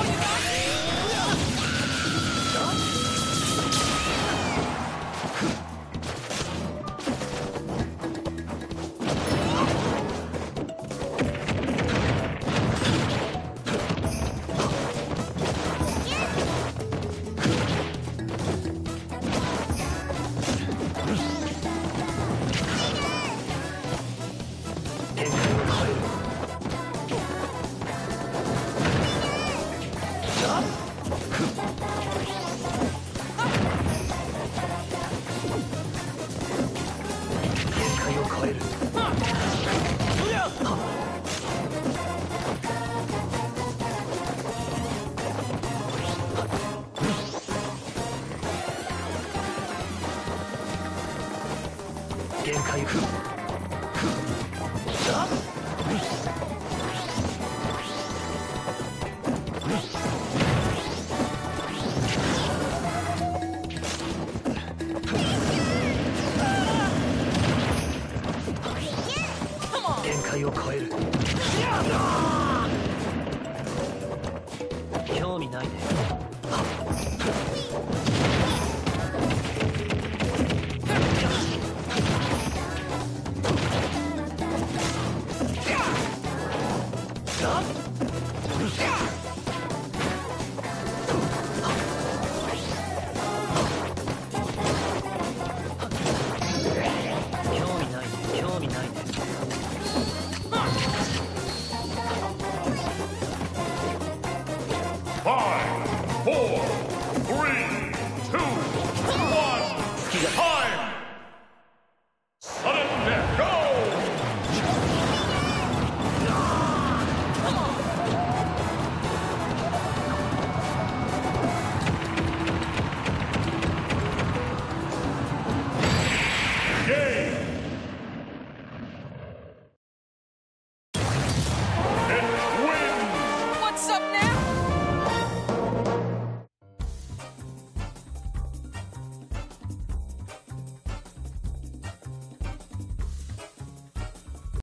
Hold it! 限界ふ限界を超える。興味ないね。Five, four, three, two, one. Time.